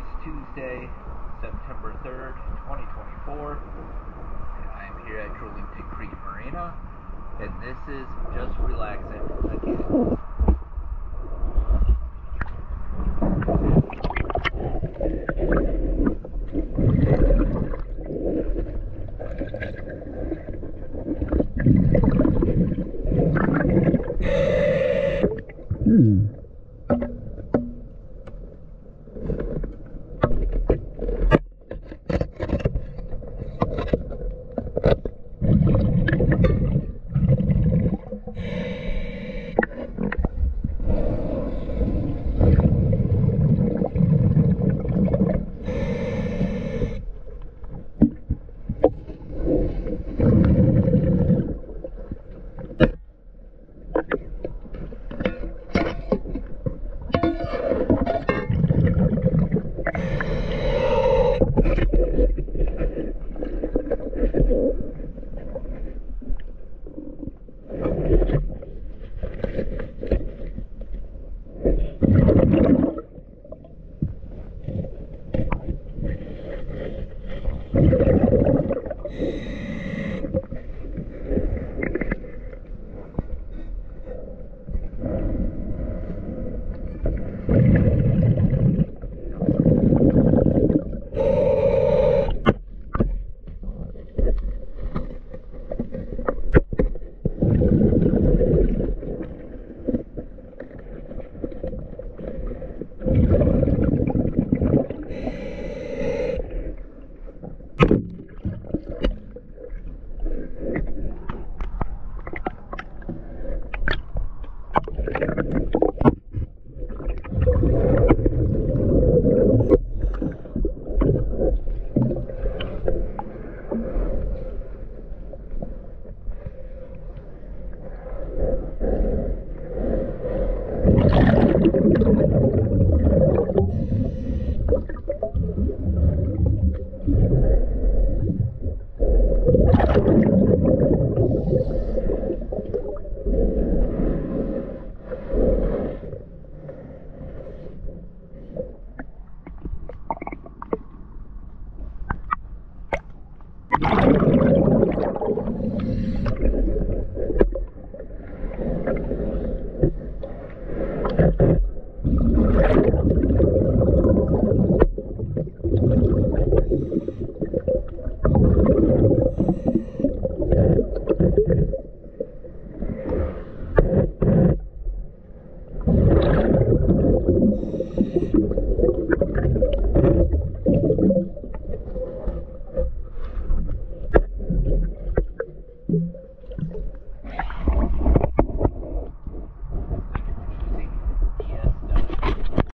is Tuesday, September 3rd, 2024. I'm here at Julington Creek Marina, and this is Just Relaxing again. Hmm.